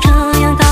这样